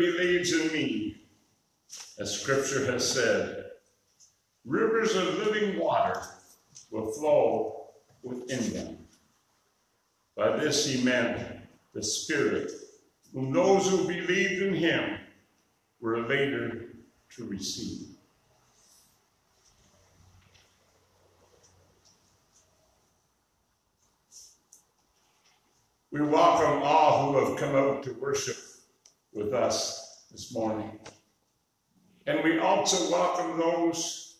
believes in me, as scripture has said, rivers of living water will flow within them. By this he meant the Spirit, whom those who believed in him were later to receive. We welcome all who have come out to worship with us this morning. And we also welcome those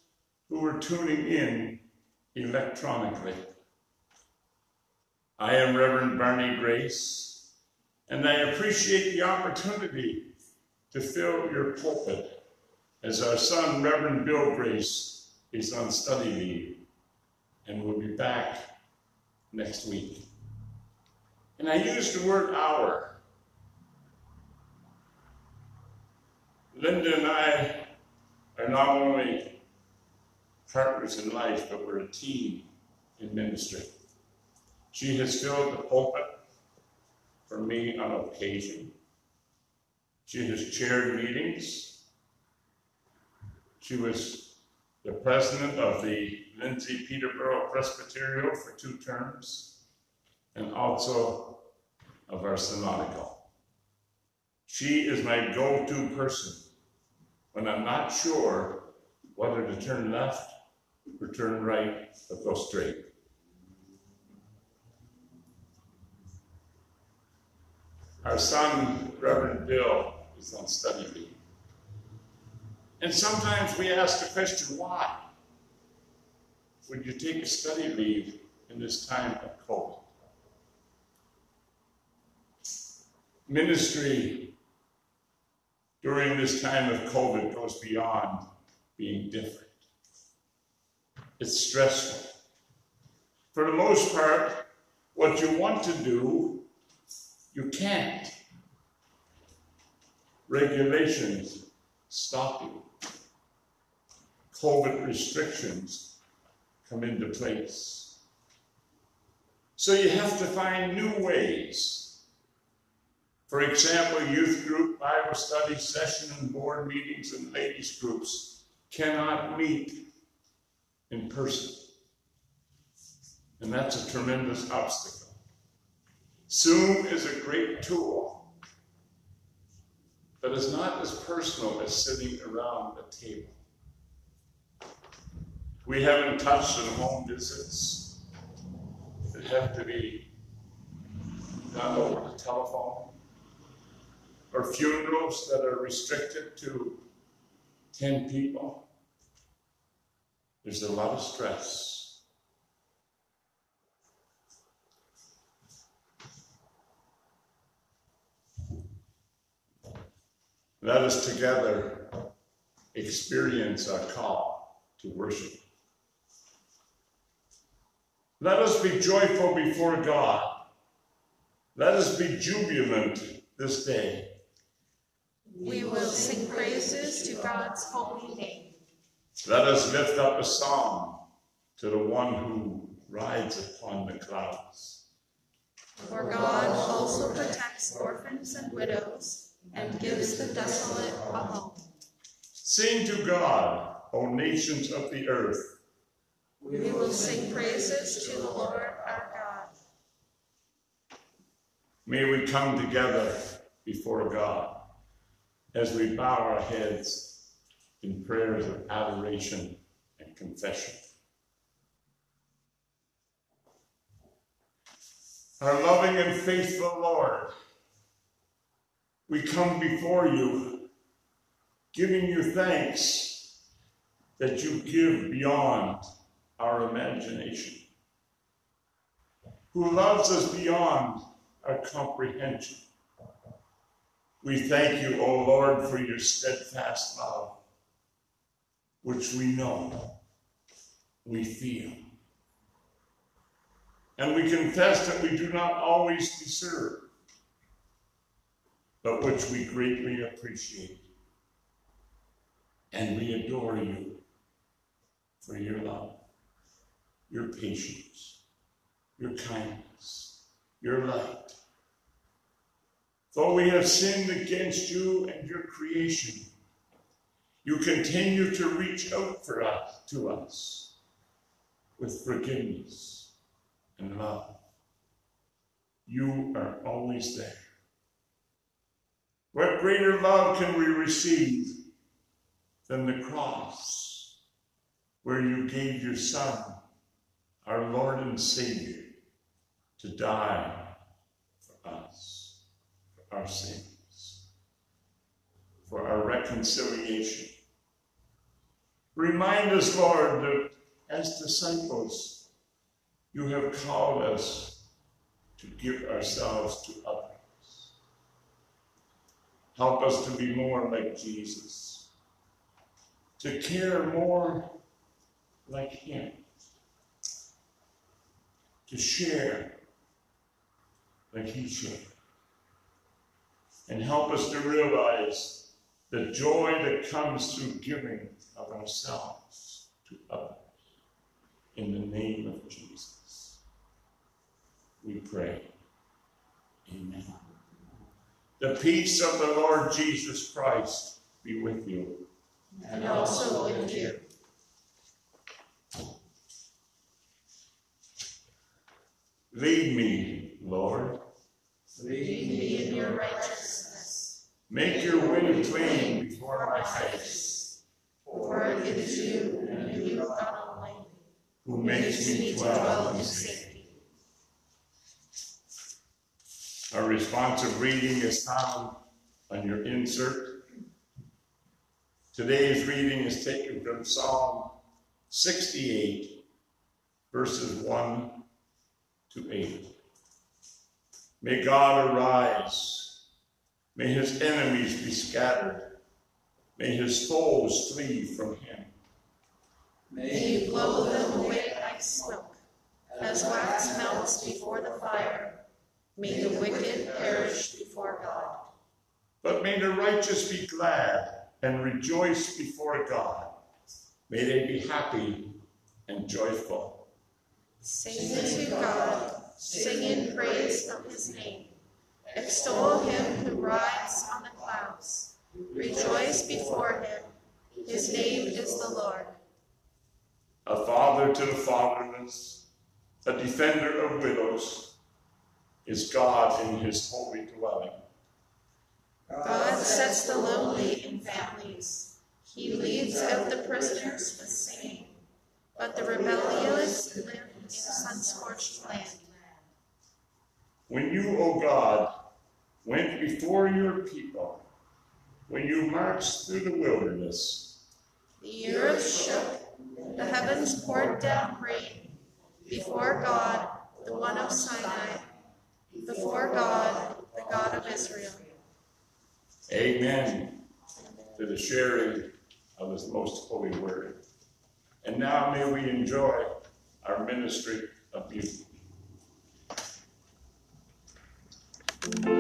who are tuning in electronically. I am Reverend Barney Grace, and I appreciate the opportunity to fill your pulpit as our son, Reverend Bill Grace, is on study leave and will be back next week. And I use the word hour Linda and I are not only partners in life, but we're a team in ministry. She has filled the pulpit for me on occasion. She has chaired meetings. She was the president of the Lindsay Peterborough Presbyterial for two terms and also of our synodical. She is my go to person when I'm not sure whether to turn left or turn right or go straight. Our son, Reverend Bill, is on study leave. And sometimes we ask the question, why would you take a study leave in this time of COVID? Ministry during this time of COVID goes beyond being different. It's stressful. For the most part, what you want to do, you can't. Regulations stop you. COVID restrictions come into place. So you have to find new ways for example, youth group, Bible study session, and board meetings and ladies groups cannot meet in person. And that's a tremendous obstacle. Zoom is a great tool, but it's not as personal as sitting around a table. We haven't touched on home visits that have to be done over the telephone or funerals that are restricted to 10 people. There's a lot of stress. Let us together experience our call to worship. Let us be joyful before God. Let us be jubilant this day. We will sing praises to God's holy name. Let us lift up a song to the one who rides upon the clouds. For God also protects orphans and widows and gives the desolate a home. Sing to God, O nations of the earth. We will sing praises to the Lord our God. May we come together before God as we bow our heads in prayers of adoration and confession. Our loving and faithful Lord, we come before you, giving you thanks that you give beyond our imagination, who loves us beyond our comprehension. We thank you, O Lord, for your steadfast love, which we know, we feel. And we confess that we do not always deserve, but which we greatly appreciate. And we adore you for your love, your patience, your kindness, your light. Though we have sinned against you and your creation, you continue to reach out for us to us with forgiveness and love. You are always there. What greater love can we receive than the cross, where you gave your Son, our Lord and Savior, to die for us, for our sins, for our reconciliation. Remind us, Lord, that as disciples, you have called us to give ourselves to others. Help us to be more like Jesus to care more like Him, to share like He shared, and help us to realize the joy that comes through giving of ourselves to others. In the name of Jesus, we pray. Amen. The peace of the Lord Jesus Christ be with you and also with you. Lead me, Lord. Lead me in your righteousness. Make your way plain before my face. For it is you and you only who makes me dwell in safety. Our responsive reading is found on your insert Today's reading is taken from Psalm 68, verses 1 to 8. May God arise. May his enemies be scattered. May his foes flee from him. May he blow them away like smoke, as wax melts before the fire. May the wicked perish before God. But may the righteous be glad and rejoice before God. May they be happy and joyful. Sing to God, sing in praise of his name. Extol him who rides on the clouds. Rejoice before him. His name is the Lord. A father to the fatherless, a defender of widows, is God in his holy dwelling. God sets the lonely in families. He leads out the prisoners with singing, but the rebellious live in a sun-scorched land. When you, O God, went before your people, when you marched through the wilderness, the earth shook, the heavens poured down rain, before God, the one of Sinai, before God, the God of Israel. Amen to the sharing of His most holy word. And now may we enjoy our ministry of beauty.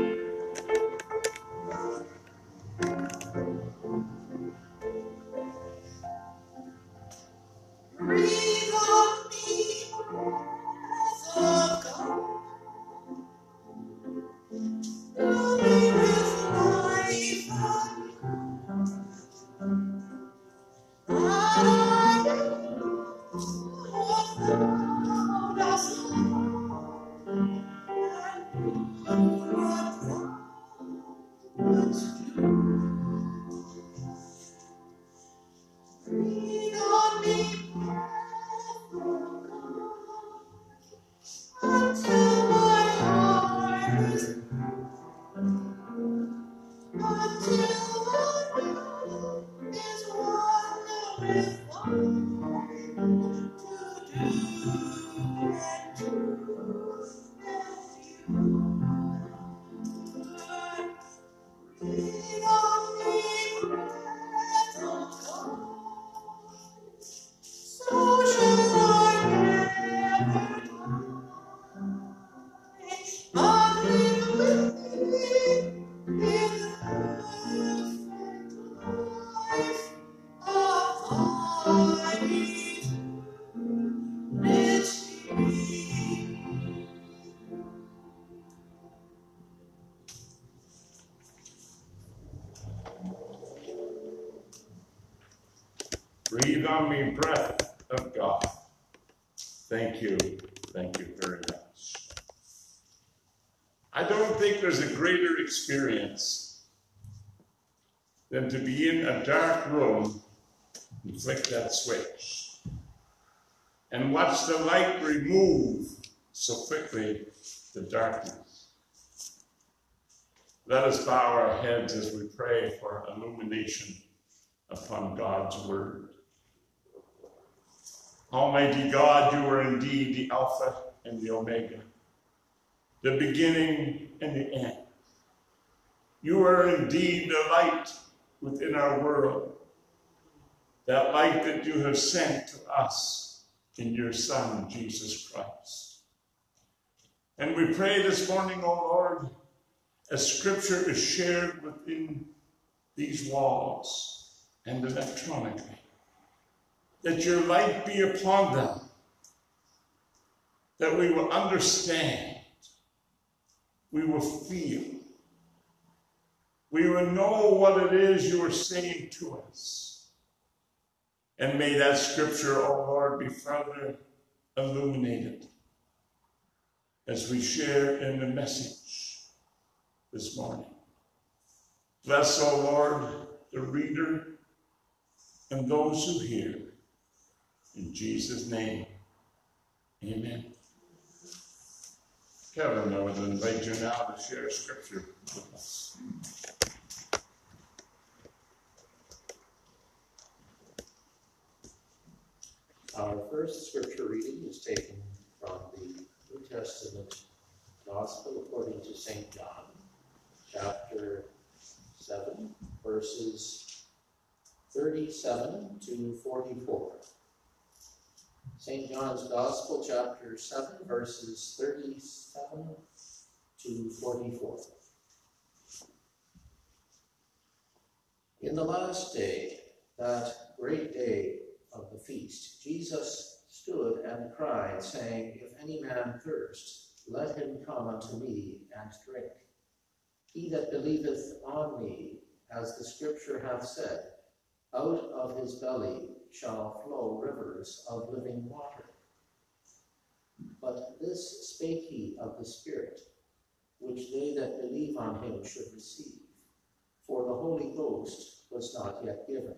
Breathe on me, breath of God. Thank you. Thank you very much. I don't think there's a greater experience than to be in a dark room and flick that switch and watch the light remove so quickly the darkness. Let us bow our heads as we pray for illumination upon God's word. Almighty God, you are indeed the Alpha and the Omega, the beginning and the end. You are indeed the light within our world, that light that you have sent to us in your Son, Jesus Christ. And we pray this morning, O Lord, as Scripture is shared within these walls and electronically that your light be upon them, that we will understand, we will feel, we will know what it is you are saying to us. And may that scripture, O oh Lord, be further illuminated as we share in the message this morning. Bless, O oh Lord, the reader and those who hear. In Jesus' name, amen. Kevin, I would invite you now to share scripture with us. Our first scripture reading is taken from the New Testament Gospel according to St. John, chapter 7, verses 37 to 44. St. John's Gospel, chapter 7, verses 37 to 44. In the last day, that great day of the feast, Jesus stood and cried, saying, If any man thirst, let him come unto me and drink. He that believeth on me, as the scripture hath said, out of his belly shall flow rivers of living water. But this spake he of the Spirit, which they that believe on him should receive. For the Holy Ghost was not yet given,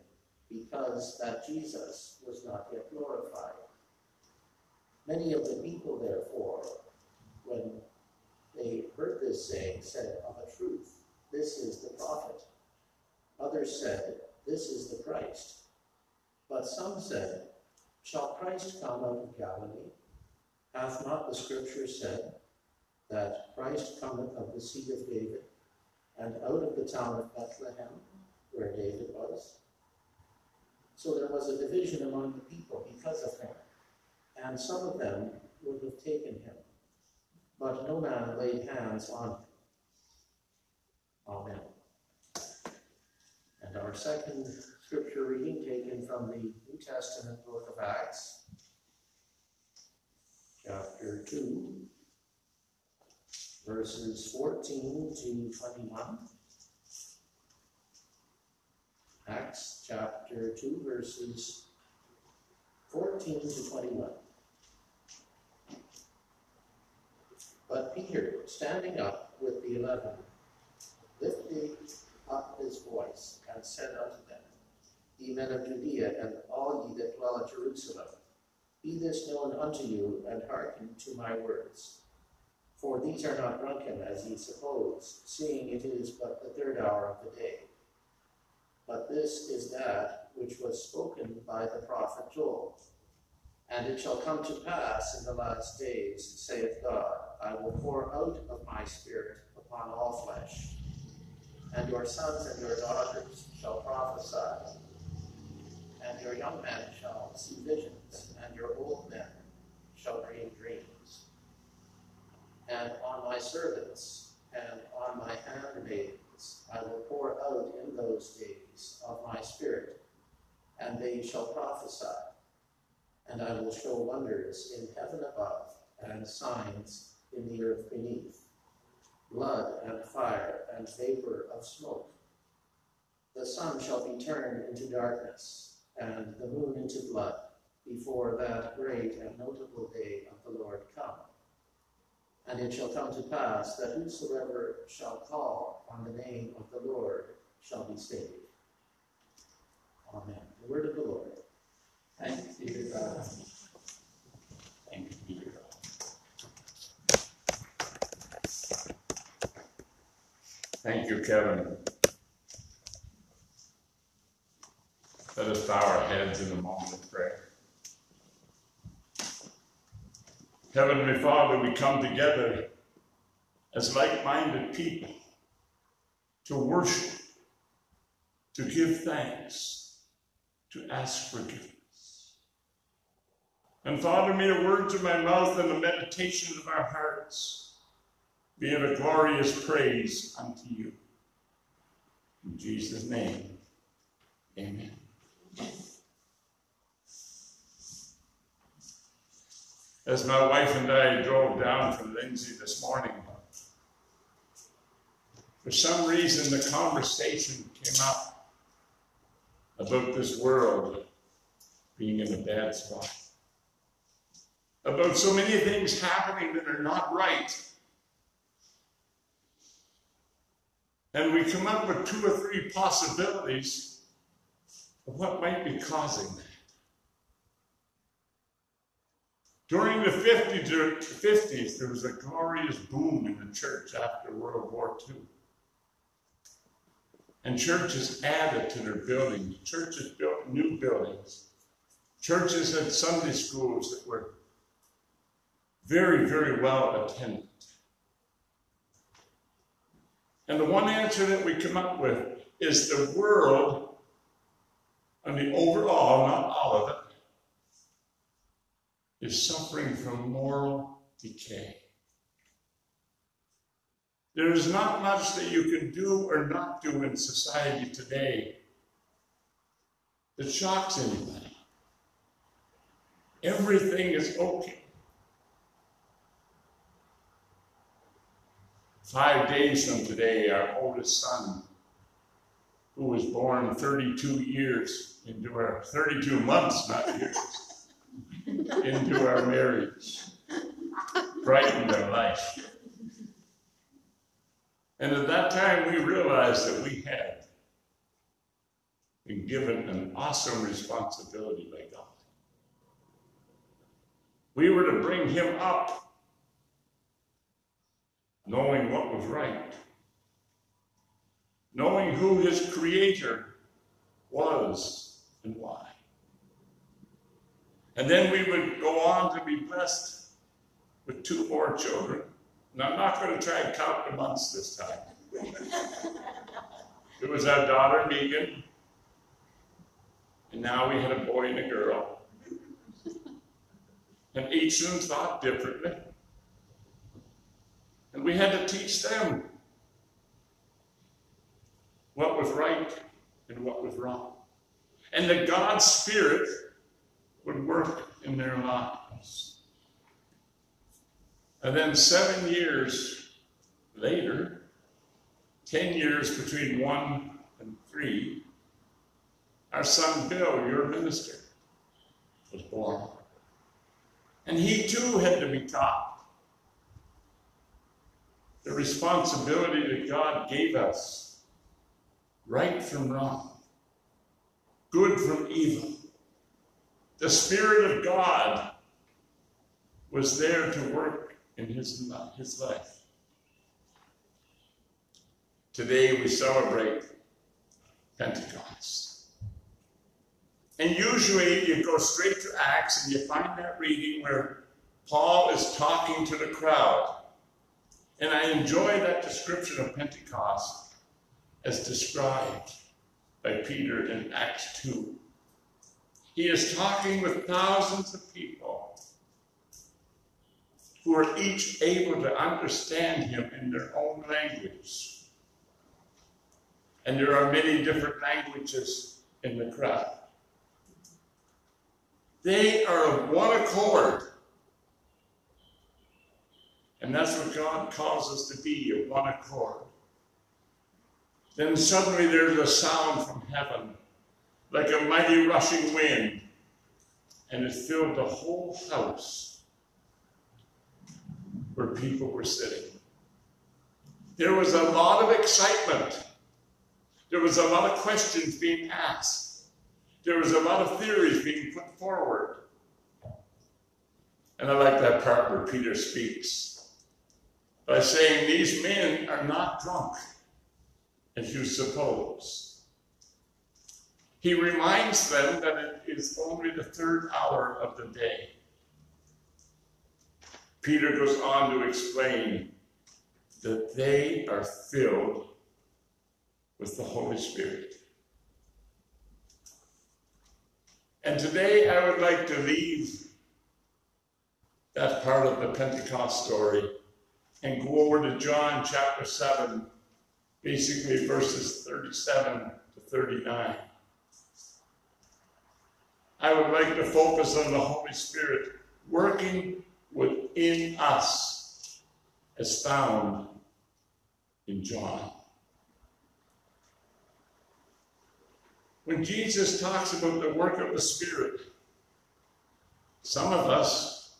because that Jesus was not yet glorified. Many of the people, therefore, when they heard this saying, said, Of a truth, this is the prophet. Others said, This is the Christ. But some said, Shall Christ come out of Galilee? Hath not the Scripture said that Christ cometh of the seed of David, and out of the town of Bethlehem, where David was? So there was a division among the people because of him, and some of them would have taken him, but no man laid hands on him. Amen. And our second scripture reading taken from the New Testament book of Acts, chapter 2, verses 14 to 21. Acts chapter 2, verses 14 to 21. But Peter, standing up with the eleven, lifted up his voice and said unto them, ye men of Judea, and all ye that dwell at Jerusalem. Be this known unto you, and hearken to my words. For these are not drunken, as ye suppose, seeing it is but the third hour of the day. But this is that which was spoken by the prophet Joel. And it shall come to pass in the last days, saith God, I will pour out of my Spirit upon all flesh, and your sons and your daughters shall prophesy, and your young men shall see visions, and your old men shall dream dreams. And on my servants and on my handmaidens I will pour out in those days of my Spirit, and they shall prophesy and I will show wonders in heaven above and signs in the earth beneath blood and fire and vapor of smoke. The sun shall be turned into darkness and the moon into blood before that great and notable day of the Lord come. And it shall come to pass that whosoever shall call on the name of the Lord shall be saved. Amen. The word of the Lord. Thanks be to God. Thank you, Peter. Thank you, Kevin. Let us bow our heads in a moment of prayer. Heavenly Father, we come together as like minded people to worship, to give thanks, to ask forgiveness. And Father, may the words of my mouth and the meditation of our hearts be of a glorious praise unto you. In Jesus' name, amen. As my wife and I drove down from Lindsay this morning, for some reason the conversation came up about this world being in a bad spot about so many things happening that are not right. And we come up with two or three possibilities of what might be causing that. During the 50s, there was a glorious boom in the church after World War II. And churches added to their buildings. Churches built new buildings. Churches had Sunday schools that were very, very well attended. And the one answer that we come up with is the world, and the overall, not all of it, is suffering from moral decay. There is not much that you can do or not do in society today that shocks anybody. Everything is okay. Five days from today, our oldest son, who was born 32 years into our 32 months, not years, into our marriage, brightened our life. And at that time, we realized that we had been given an awesome responsibility by God. We were to bring him up knowing what was right, knowing who his creator was and why. And then we would go on to be blessed with two more children. And I'm not going to try and count the months this time. it was our daughter, Megan, and now we had a boy and a girl. And each of them thought differently. And we had to teach them what was right and what was wrong. And that God's Spirit would work in their lives. And then seven years later, 10 years between one and three, our son Bill, your minister, was born. And he too had to be taught the responsibility that God gave us right from wrong, good from evil. The Spirit of God was there to work in his, his life. Today we celebrate Pentecost. And usually you go straight to Acts and you find that reading where Paul is talking to the crowd. And I enjoy that description of Pentecost as described by Peter in Acts 2. He is talking with thousands of people who are each able to understand him in their own language. And there are many different languages in the crowd. They are of one accord. And that's what God calls us to be, of one accord. Then suddenly there's a sound from heaven, like a mighty rushing wind, and it filled the whole house where people were sitting. There was a lot of excitement. There was a lot of questions being asked. There was a lot of theories being put forward. And I like that part where Peter speaks by saying, These men are not drunk, as you suppose. He reminds them that it is only the third hour of the day. Peter goes on to explain that they are filled with the Holy Spirit. And today I would like to leave that part of the Pentecost story and go over to John chapter 7, basically verses 37 to 39. I would like to focus on the Holy Spirit working within us as found in John. When Jesus talks about the work of the Spirit, some of us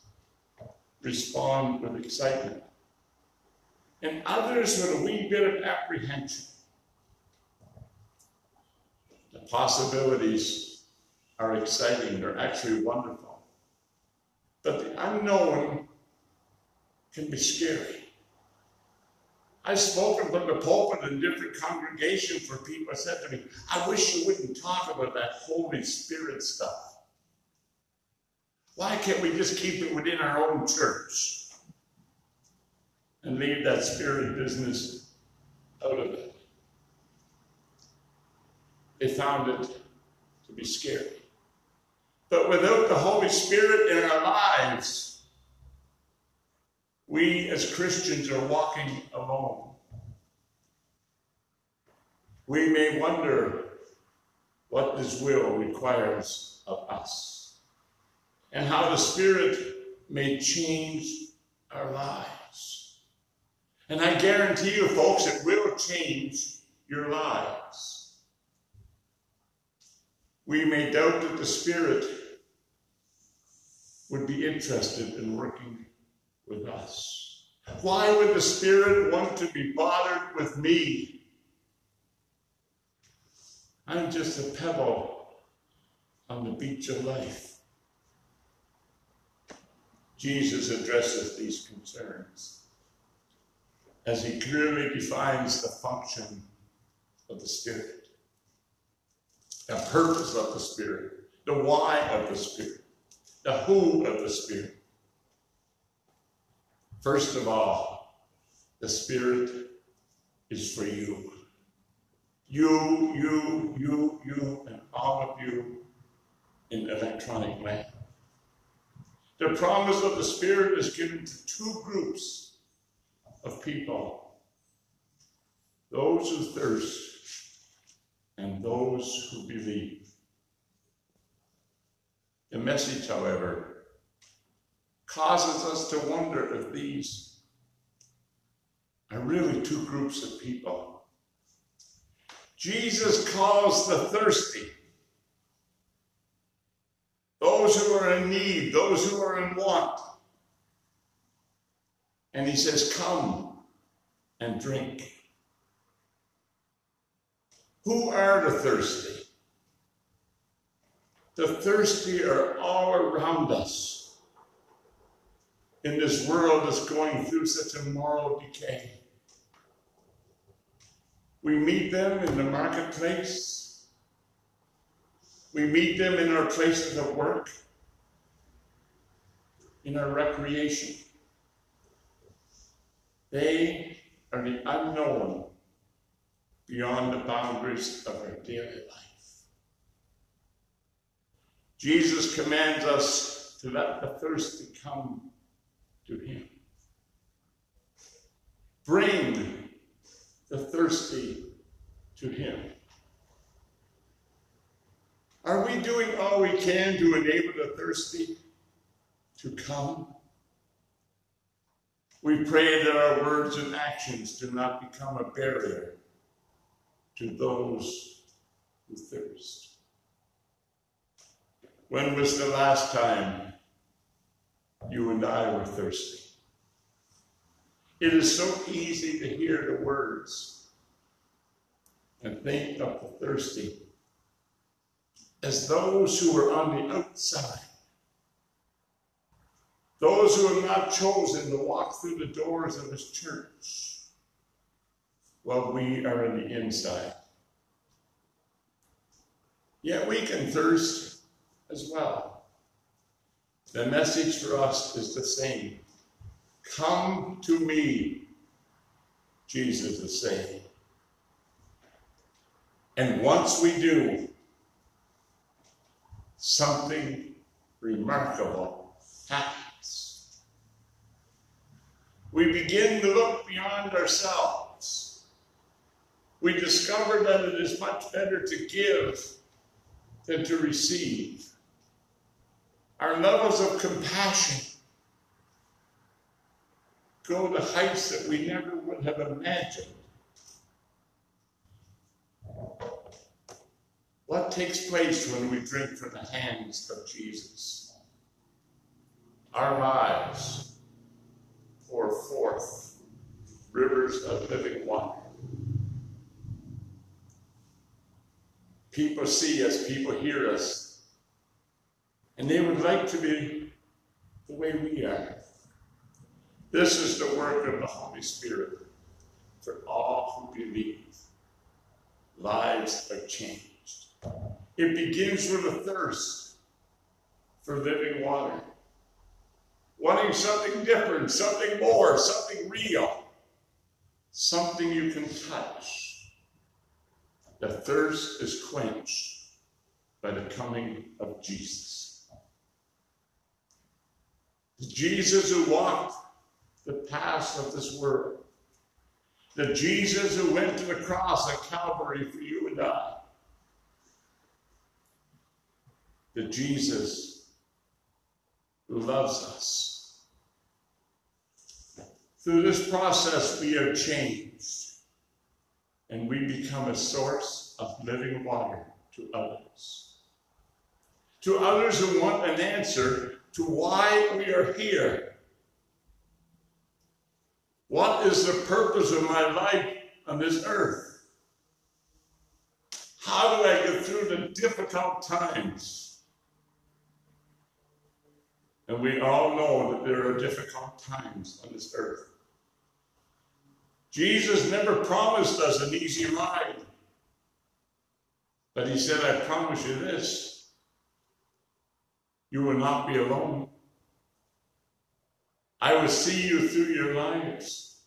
respond with excitement, and others with a wee bit of apprehension. The possibilities are exciting, they're actually wonderful. But the unknown can be scary. I've spoken from the pulpit in different congregations where people said to me, I wish you wouldn't talk about that Holy Spirit stuff. Why can't we just keep it within our own church and leave that spirit business out of it? They found it to be scary. But without the Holy Spirit in our lives, we as Christians are walking alone. We may wonder what His will requires of us and how the Spirit may change our lives. And I guarantee you, folks, it will change your lives. We may doubt that the Spirit would be interested in working with us. Why would the Spirit want to be bothered with me? I'm just a pebble on the beach of life. Jesus addresses these concerns as he clearly defines the function of the Spirit, the purpose of the Spirit, the why of the Spirit, the who of the Spirit. First of all, the Spirit is for you. You, you, you, you, and all of you in electronic land. The promise of the Spirit is given to two groups of people those who thirst and those who believe. The message, however, causes us to wonder if these are really two groups of people. Jesus calls the thirsty, those who are in need, those who are in want. And he says, Come and drink. Who are the thirsty? The thirsty are all around us in this world that's going through such a moral decay. We meet them in the marketplace. We meet them in our places of work, in our recreation. They are the unknown beyond the boundaries of our daily life. Jesus commands us to let the thirsty come to him. Bring the thirsty to him. Are we doing all we can to enable the thirsty to come? We pray that our words and actions do not become a barrier to those who thirst. When was the last time you and I were thirsty? It is so easy to hear the words and think of the thirsty as those who are on the outside, those who have not chosen to walk through the doors of his church, while we are on the inside. Yet we can thirst as well. The message for us is the same. Come to me, Jesus is saying. And once we do, something remarkable happens. We begin to look beyond ourselves. We discover that it is much better to give than to receive. Our levels of compassion go to heights that we never would have imagined. What takes place when we drink from the hands of Jesus? Our lives pour forth rivers of living water. People see us, people hear us, and they would like to be the way we are. This is the work of the Holy Spirit for all who believe. Lives are changed. It begins with a thirst for living water, wanting something different, something more, something real, something you can touch. The thirst is quenched by the coming of Jesus. The Jesus who walked the paths of this world. The Jesus who went to the cross at Calvary for you and I. The Jesus who loves us. Through this process, we are changed and we become a source of living water to others. To others who want an answer to why we are here what is the purpose of my life on this earth? How do I get through the difficult times? And we all know that there are difficult times on this earth. Jesus never promised us an easy ride. But he said, I promise you this you will not be alone. I will see you through your lives.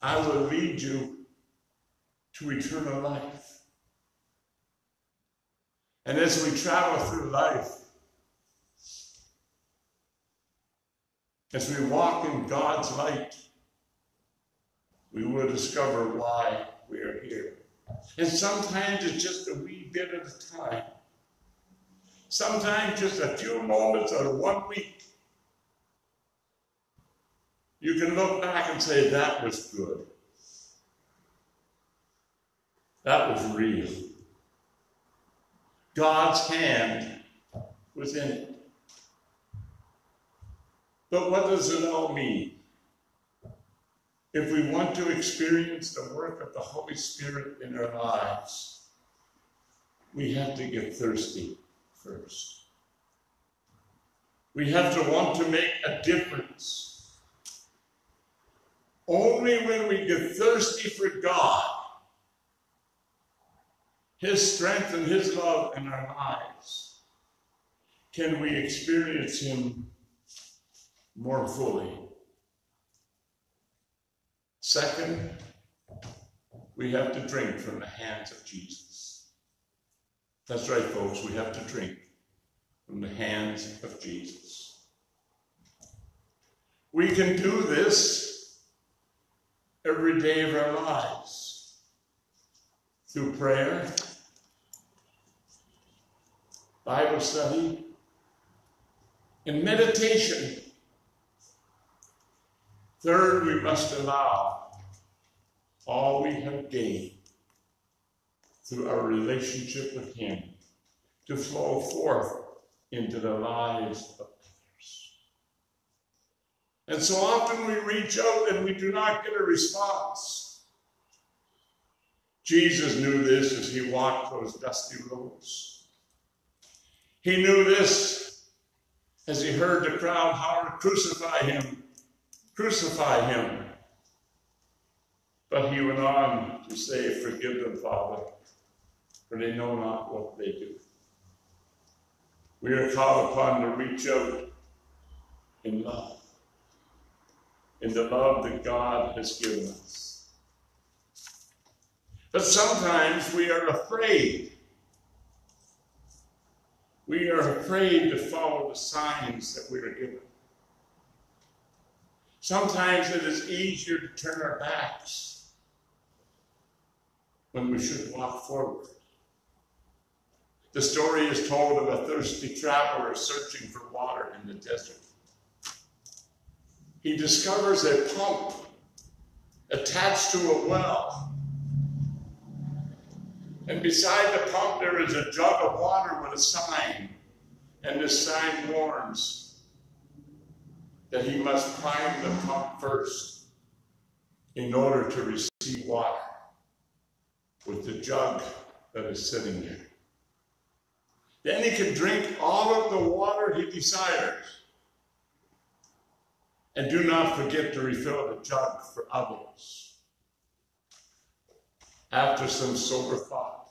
I will lead you to eternal life. And as we travel through life, as we walk in God's light, we will discover why we are here. And sometimes it's just a wee bit at a time. Sometimes just a few moments or one week. You can look back and say, that was good. That was real. God's hand was in it. But what does it all mean? If we want to experience the work of the Holy Spirit in our lives, we have to get thirsty first. We have to want to make a difference. Only when we get thirsty for God, His strength and His love in our lives, can we experience Him more fully? Second, we have to drink from the hands of Jesus. That's right, folks, we have to drink from the hands of Jesus. We can do this every day of our lives through prayer, Bible study, and meditation. Third, we must allow all we have gained through our relationship with Him to flow forth into the lives of others. And so often we reach out and we do not get a response. Jesus knew this as he walked those dusty roads. He knew this as he heard the crowd holler, Crucify him! Crucify him! But he went on to say, Forgive them, Father, for they know not what they do. We are called upon to reach out in love, in the love that God has given us. But sometimes we are afraid. We are afraid to follow the signs that we are given. Sometimes it is easier to turn our backs when we should walk forward. The story is told of a thirsty traveler searching for water in the desert. He discovers a pump attached to a well. And beside the pump, there is a jug of water with a sign. And this sign warns that he must prime the pump first in order to receive water with the jug that is sitting there. Then he can drink all of the water he desires. And do not forget to refill the jug for others. After some sober thought,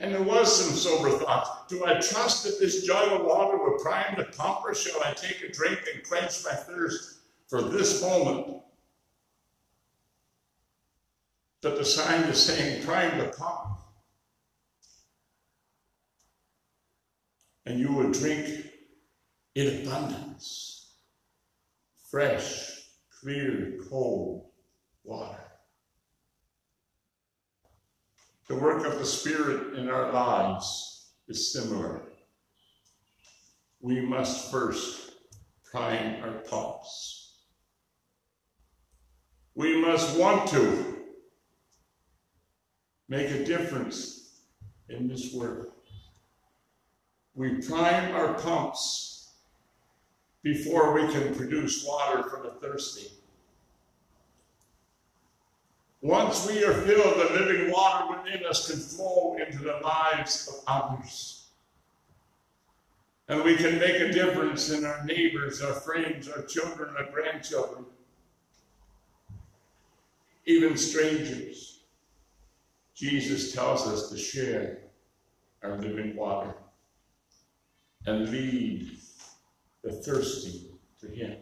and there was some sober thought. Do I trust that this jug of water will prime the pump, or shall I take a drink and quench my thirst for this moment? But the sign is saying, prime the pump. and you will drink in abundance fresh, clear, cold water. The work of the Spirit in our lives is similar. We must first prime our pumps. We must want to make a difference in this world. We prime our pumps before we can produce water for the thirsty. Once we are filled, the living water within us can flow into the lives of others. And we can make a difference in our neighbors, our friends, our children, our grandchildren, even strangers. Jesus tells us to share our living water and lead the thirsty to Him.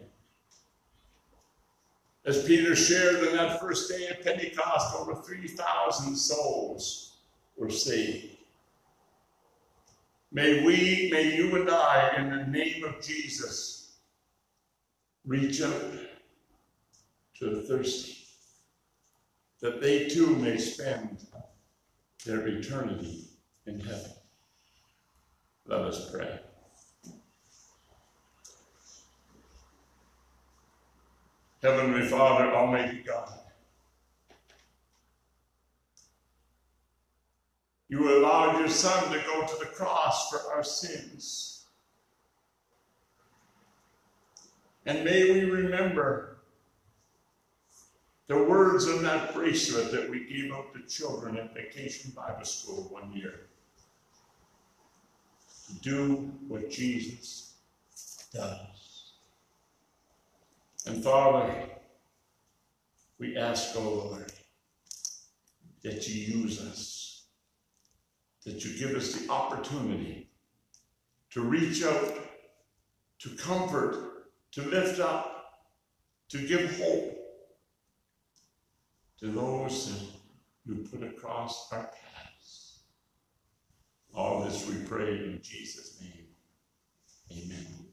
As Peter shared on that first day of Pentecost, over 3,000 souls were saved. May we, may you and I, in the name of Jesus, reach out to the thirsty, that they too may spend their eternity in heaven. Let us pray. Heavenly Father, Almighty God, you allowed your Son to go to the cross for our sins. And may we remember the words of that bracelet that we gave out to children at Vacation Bible School one year. Do what Jesus does. And Father, we ask, O oh Lord, that you use us that you give us the opportunity to reach out, to comfort, to lift up, to give hope to those that you put across our paths. All this we pray in Jesus' name. Amen.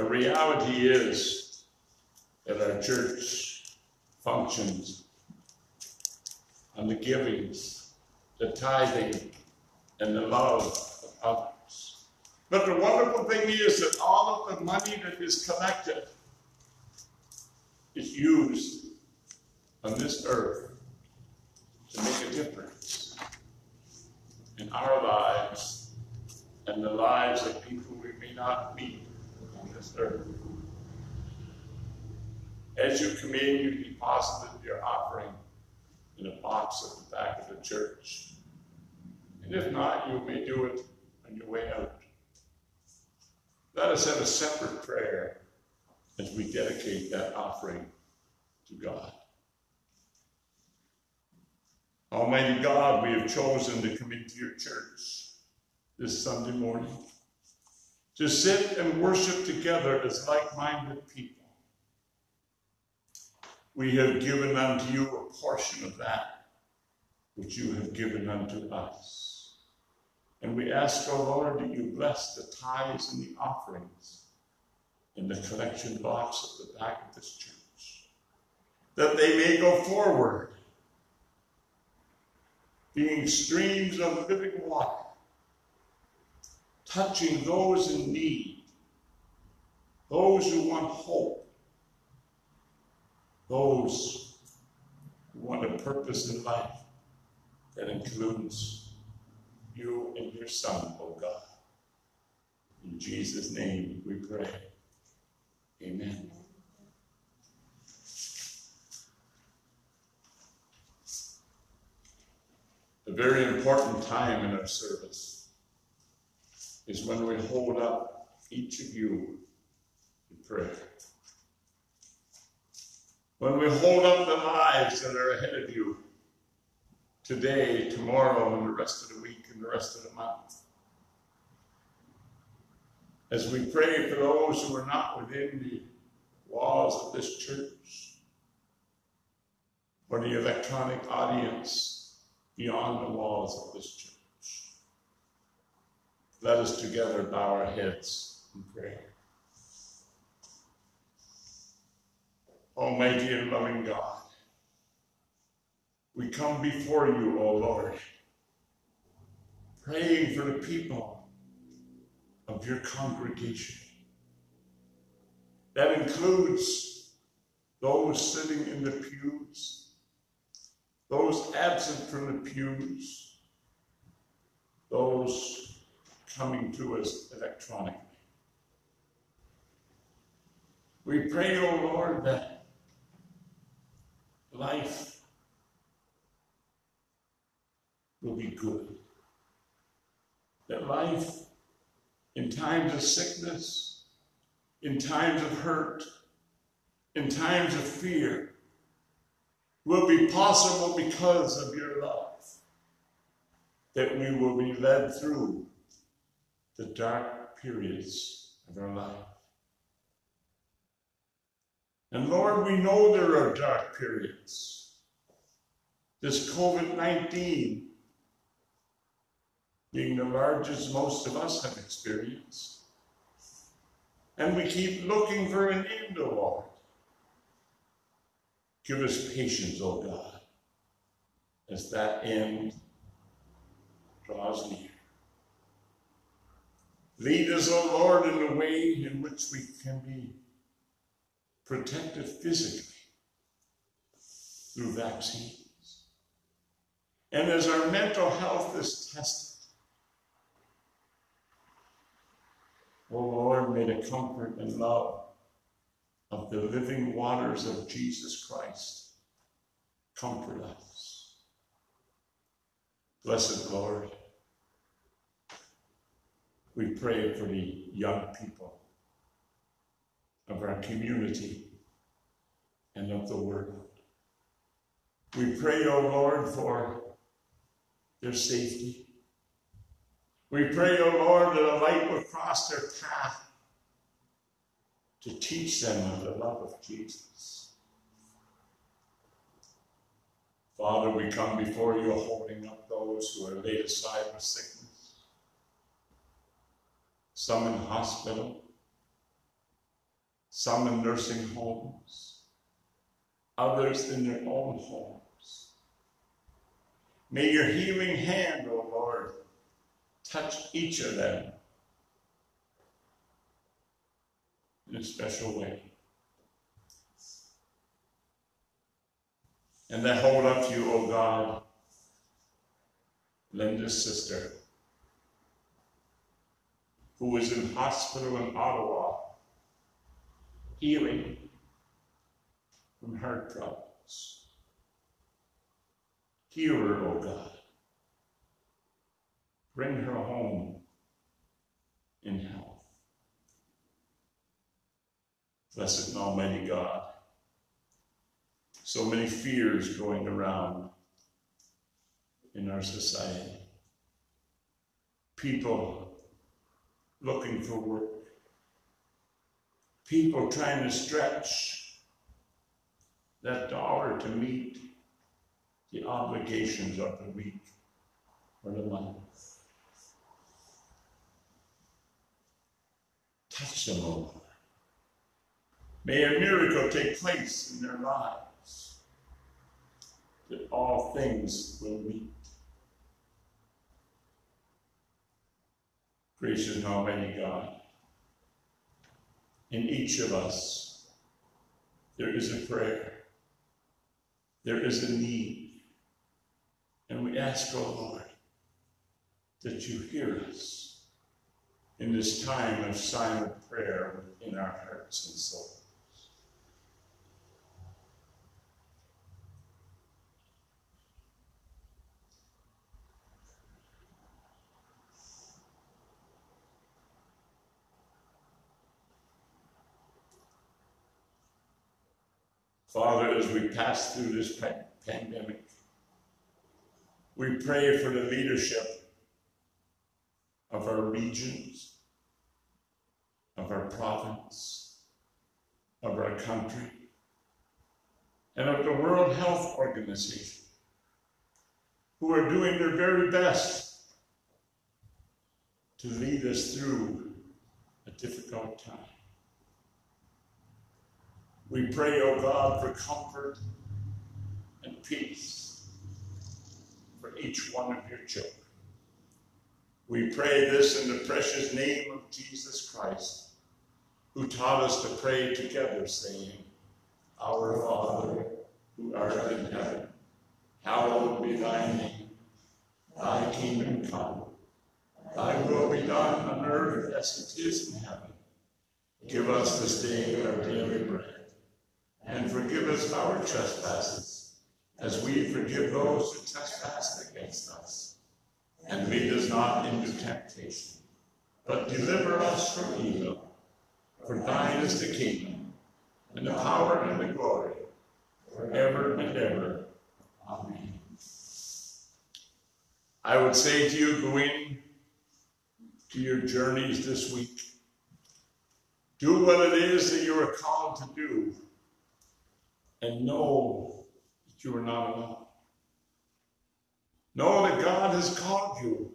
The reality is that our church functions on the givings, the tithing, and the love of others. But the wonderful thing is that all of the money that is collected is used on this earth to make a difference in our lives and the lives of people we may not meet As you come in, you deposited your offering in a box at the back of the church. And if not, you may do it on your way out. Let us have a separate prayer as we dedicate that offering to God. Almighty God, we have chosen to come into your church this Sunday morning to sit and worship together as like minded people. We have given unto you a portion of that which you have given unto us. And we ask, O Lord, that you bless the tithes and the offerings in the collection box at the back of this church, that they may go forward, being streams of living water, touching those in need, those who want hope, those who want a purpose in life that includes you and your Son, O oh God. In Jesus' name we pray. Amen. A very important time in our service is when we hold up each of you in prayer. When we hold up the lives that are ahead of you today, tomorrow, and the rest of the week and the rest of the month. As we pray for those who are not within the walls of this church, or the electronic audience beyond the walls of this church, let us together bow our heads in prayer. Almighty and loving God, we come before you, O Lord, praying for the people of your congregation. That includes those sitting in the pews, those absent from the pews, those coming to us electronically. We pray, O oh Lord, that life will be good. That life, in times of sickness, in times of hurt, in times of fear, will be possible because of your love. That we will be led through the dark periods of our life. And Lord, we know there are dark periods. This COVID 19 being the largest most of us have experienced. And we keep looking for an end, O Lord. Give us patience, O God, as that end draws near. Lead us, O Lord, in the way in which we can be protected physically through vaccines. And as our mental health is tested, O Lord, may the comfort and love of the living waters of Jesus Christ comfort us. Blessed Lord, we pray for the young people of our community, and of the world. We pray, O Lord, for their safety. We pray, O Lord, that a light will cross their path to teach them of the love of Jesus. Father, we come before you holding up those who are laid aside with sickness, some in hospital, some in nursing homes, others in their own homes. May your healing hand, O Lord, touch each of them in a special way. And I hold up to you, O God, Linda's sister, who is in hospital in Ottawa, healing from heart problems. Heal her, O God. Bring her home in health. Blessed and Almighty God, so many fears going around in our society. People looking for work. People trying to stretch that dollar to meet the obligations of the week or the month. Touch them, Lord. May a miracle take place in their lives that all things will meet. Gracious and Almighty God, in each of us, there is a prayer, there is a need, and we ask, O oh Lord, that you hear us in this time of silent prayer within our hearts and souls. Father, as we pass through this pandemic, we pray for the leadership of our regions, of our province, of our country, and of the World Health Organization, who are doing their very best to lead us through a difficult time. We pray, O oh God, for comfort and peace for each one of your children. We pray this in the precious name of Jesus Christ, who taught us to pray together, saying, Our Father, who art in heaven, hallowed be thy name. Thy kingdom come. Thy will be done on earth as it is in heaven. Give us this day our daily bread and forgive us our trespasses, as we forgive those who trespass against us. And lead us not into temptation, but deliver us from evil. For thine is the kingdom, and the power, and the glory, forever and ever. Amen. I would say to you, going to your journeys this week, do what it is that you are called to do and know that you are not alone. Know that God has called you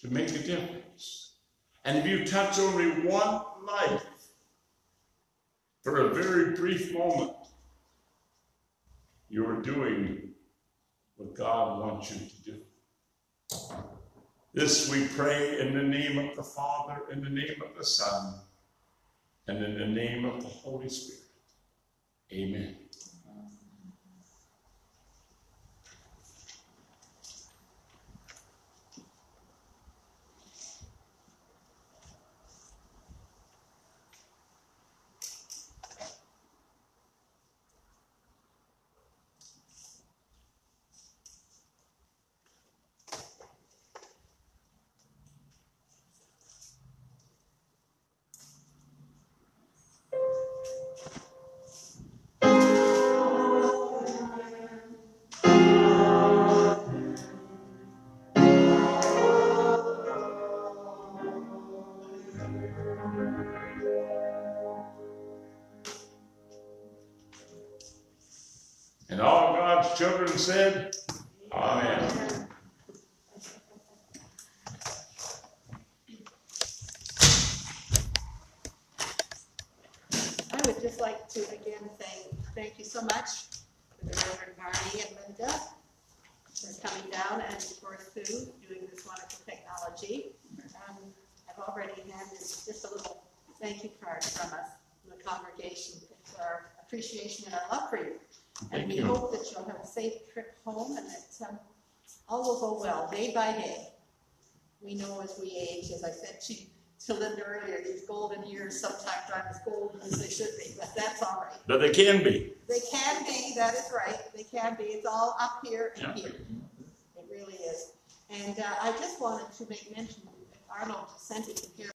to make a difference. And if you touch only one life for a very brief moment, you are doing what God wants you to do. This we pray in the name of the Father, in the name of the Son, and in the name of the Holy Spirit. Amen. Children said, Amen. I would just like to again say thank you so much to the Reverend Marty and Linda for coming down and for Sue doing this wonderful technology. Um, I've already handed just a little thank you card from us, from the congregation, for our appreciation and our love for you. And Thank we you. hope that you'll have a safe trip home and that um, all will go well, day by day. We know as we age, as I said to to Linda earlier, these golden years sometimes aren't as golden as they should be, but that's all right. But they can be. They can be, that is right, they can be, it's all up here and Yeah. here. It really is. And uh, I just wanted to make mention, Arnold sent it in here